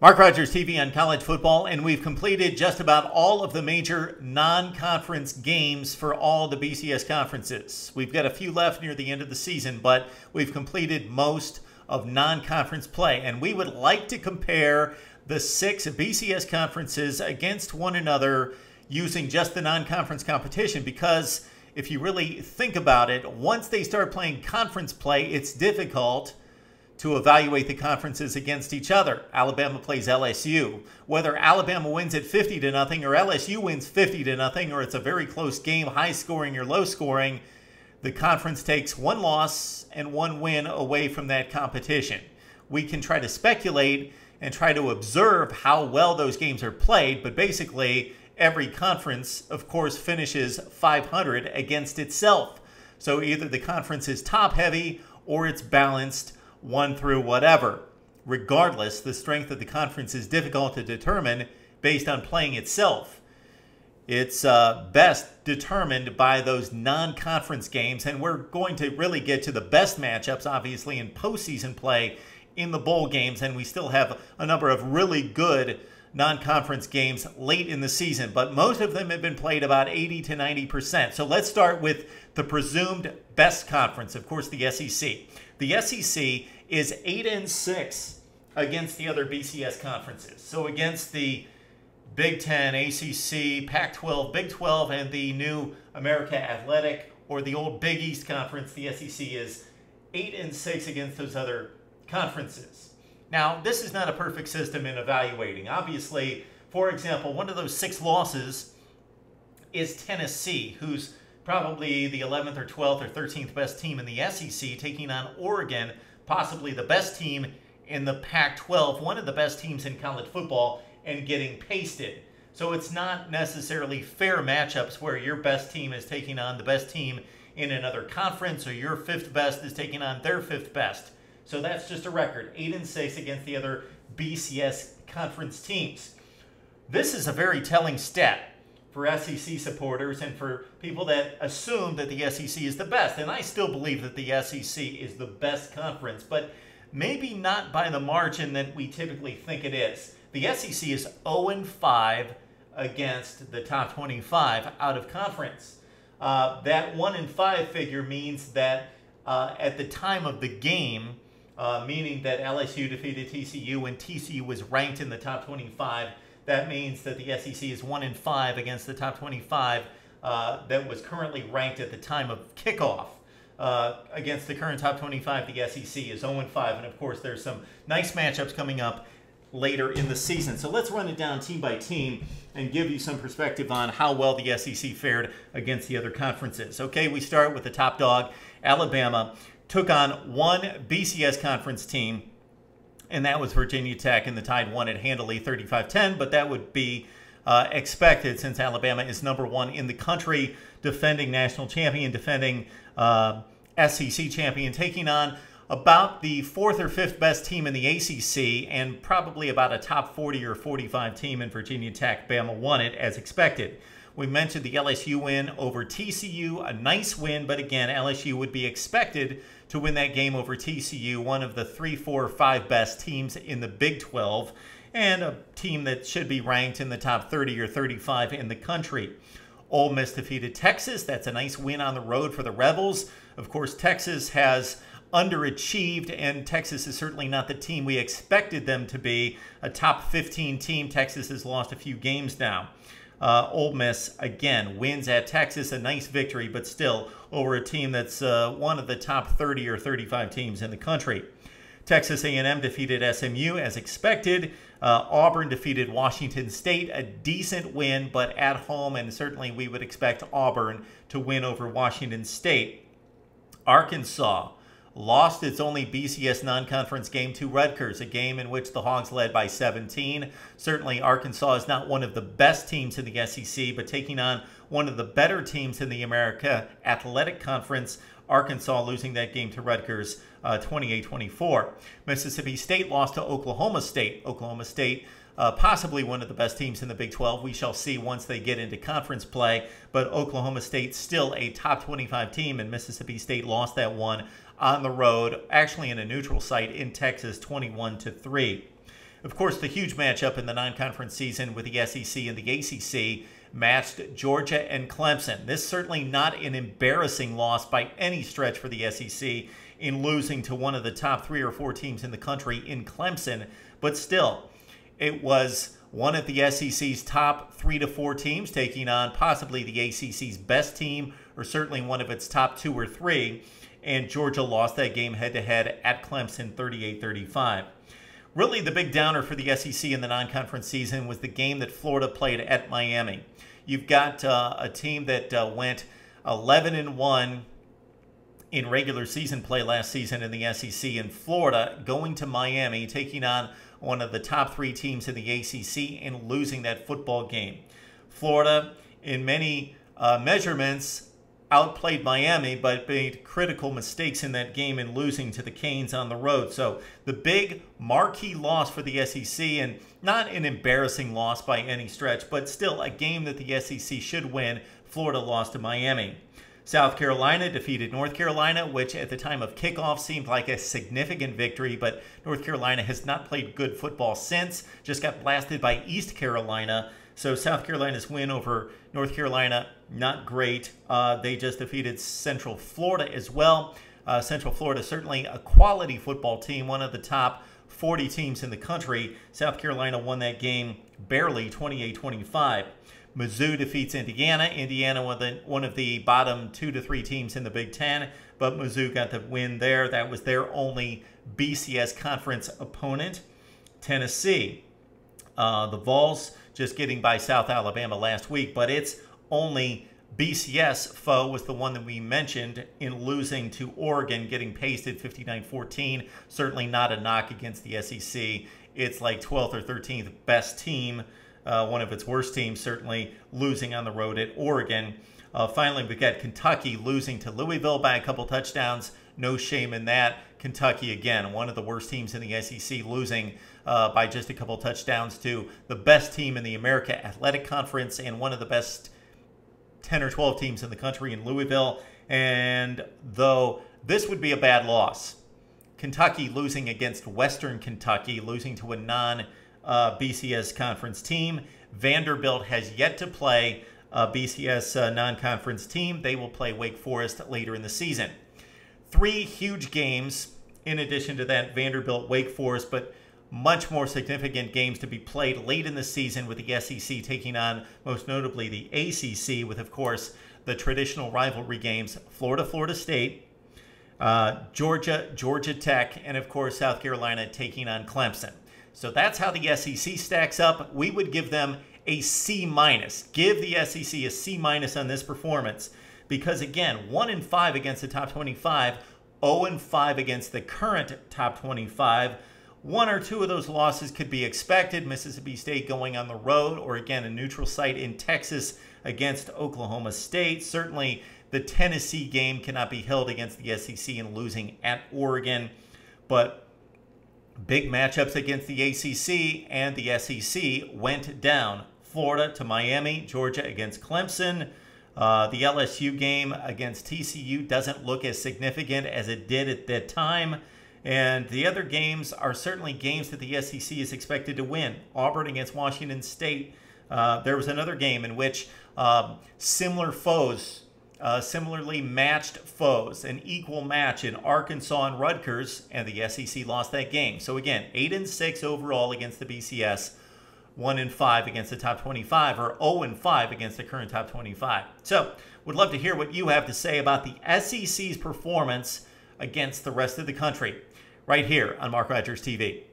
Mark Rogers TV on college football, and we've completed just about all of the major non conference games for all the BCS conferences. We've got a few left near the end of the season, but we've completed most of non conference play. And we would like to compare the six BCS conferences against one another using just the non conference competition because if you really think about it, once they start playing conference play, it's difficult to evaluate the conferences against each other. Alabama plays LSU. Whether Alabama wins at 50 to nothing or LSU wins 50 to nothing or it's a very close game, high scoring or low scoring, the conference takes one loss and one win away from that competition. We can try to speculate and try to observe how well those games are played, but basically every conference of course finishes 500 against itself. So either the conference is top heavy or it's balanced one through whatever. Regardless, the strength of the conference is difficult to determine based on playing itself. It's uh, best determined by those non conference games, and we're going to really get to the best matchups, obviously, in postseason play in the bowl games, and we still have a number of really good non conference games late in the season, but most of them have been played about 80 to 90%. So let's start with the presumed best conference, of course, the SEC. The SEC is 8 and 6 against the other BCS conferences. So against the Big 10, ACC, Pac 12, Big 12, and the new America Athletic or the old Big East Conference, the SEC is 8 and 6 against those other conferences. Now, this is not a perfect system in evaluating. Obviously, for example, one of those six losses is Tennessee, who's probably the 11th or 12th or 13th best team in the SEC, taking on Oregon, possibly the best team in the Pac 12, one of the best teams in college football, and getting pasted. So it's not necessarily fair matchups where your best team is taking on the best team in another conference or your fifth best is taking on their fifth best. So that's just a record, 8 and 6 against the other BCS conference teams. This is a very telling stat for SEC supporters and for people that assume that the SEC is the best. And I still believe that the SEC is the best conference, but maybe not by the margin that we typically think it is. The SEC is 0 5 against the top 25 out of conference. Uh, that 1 and 5 figure means that uh, at the time of the game, uh, meaning that LSU defeated TCU when TCU was ranked in the top 25. That means that the SEC is 1 in 5 against the top 25 uh, that was currently ranked at the time of kickoff. Uh, against the current top 25, the SEC is 0 5. And of course, there's some nice matchups coming up later in the season. So let's run it down team by team and give you some perspective on how well the SEC fared against the other conferences. Okay, we start with the top dog, Alabama took on one BCS conference team, and that was Virginia Tech, and the Tide won it handily 35 10, but that would be uh, expected since Alabama is number one in the country, defending national champion, defending uh, SEC champion, taking on about the fourth or fifth best team in the ACC and probably about a top 40 or 45 team in Virginia Tech. Bama won it as expected. We mentioned the LSU win over TCU, a nice win, but again, LSU would be expected to win that game over TCU, one of the three, four, five best teams in the Big 12, and a team that should be ranked in the top 30 or 35 in the country. Ole Miss defeated Texas. That's a nice win on the road for the Rebels. Of course, Texas has underachieved, and Texas is certainly not the team we expected them to be. A top 15 team. Texas has lost a few games now. Uh, Ole Miss again wins at Texas, a nice victory, but still over a team that's uh, one of the top 30 or 35 teams in the country. Texas A&M defeated SMU as expected. Uh, Auburn defeated Washington State, a decent win, but at home, and certainly we would expect Auburn to win over Washington State. Arkansas lost its only BCS non-conference game to Rutgers, a game in which the Hogs led by 17. Certainly, Arkansas is not one of the best teams in the SEC, but taking on one of the better teams in the America Athletic Conference, Arkansas losing that game to Rutgers 28-24. Uh, Mississippi State lost to Oklahoma State. Oklahoma State uh, possibly one of the best teams in the Big 12. We shall see once they get into conference play. But Oklahoma State still a top 25 team, and Mississippi State lost that one on the road, actually in a neutral site in Texas, 21 to 3. Of course, the huge matchup in the non conference season with the SEC and the ACC matched Georgia and Clemson. This certainly not an embarrassing loss by any stretch for the SEC in losing to one of the top three or four teams in the country in Clemson, but still, it was one of the SEC's top three to four teams taking on possibly the ACC's best team, or certainly one of its top two or three. And Georgia lost that game head to head at Clemson 38 35. Really, the big downer for the SEC in the non conference season was the game that Florida played at Miami. You've got uh, a team that uh, went 11 and 1 in regular season play last season in the SEC in Florida, going to Miami, taking on one of the top three teams in the ACC and losing that football game. Florida, in many uh, measurements, outplayed Miami, but made critical mistakes in that game and losing to the Canes on the road. So the big marquee loss for the SEC, and not an embarrassing loss by any stretch, but still a game that the SEC should win. Florida lost to Miami. South Carolina defeated North Carolina, which at the time of kickoff seemed like a significant victory, but North Carolina has not played good football since, just got blasted by East Carolina. So South Carolina's win over North Carolina, not great. Uh, they just defeated Central Florida as well. Uh, Central Florida, certainly a quality football team, one of the top 40 teams in the country. South Carolina won that game barely 28 25. Mizzou defeats Indiana. Indiana, of, the, one of the bottom two to three teams in the Big Ten, but Mizzou got the win there. That was their only BCS conference opponent. Tennessee, uh, the Vols just getting by South Alabama last week, but its only BCS foe was the one that we mentioned in losing to Oregon, getting pasted 59 14. Certainly not a knock against the SEC. It's like 12th or 13th best team uh, one of its worst teams, certainly losing on the road at Oregon. Uh, finally, we got Kentucky losing to Louisville by a couple touchdowns. No shame in that. Kentucky, again, one of the worst teams in the SEC, losing uh, by just a couple touchdowns to the best team in the America Athletic Conference and one of the best 10 or 12 teams in the country in Louisville. And though this would be a bad loss, Kentucky losing against Western Kentucky, losing to a non uh, BCS conference team. Vanderbilt has yet to play a BCS uh, non conference team. They will play Wake Forest later in the season. Three huge games in addition to that Vanderbilt, Wake Forest, but much more significant games to be played late in the season with the SEC taking on most notably the ACC, with, of course, the traditional rivalry games Florida, Florida State, uh, Georgia, Georgia Tech, and, of course, South Carolina taking on Clemson. So that's how the SEC stacks up. We would give them a C minus. Give the SEC a C minus on this performance because again, 1 in 5 against the top 25, 0 and 5 against the current top 25. One or two of those losses could be expected. Mississippi State going on the road, or again, a neutral site in Texas against Oklahoma State. Certainly, the Tennessee game cannot be held against the SEC and losing at Oregon. But Big matchups against the ACC and the SEC went down. Florida to Miami, Georgia against Clemson. Uh, the LSU game against TCU doesn't look as significant as it did at that time. And the other games are certainly games that the SEC is expected to win. Auburn against Washington State. Uh, there was another game in which uh, similar foes uh, similarly matched foes, an equal match in Arkansas and Rutgers, and the SEC lost that game. So again, eight and six overall against the BCS, one and five against the top 25, or 0 and five against the current top 25. So, would love to hear what you have to say about the SEC's performance against the rest of the country, right here on Mark Rogers TV.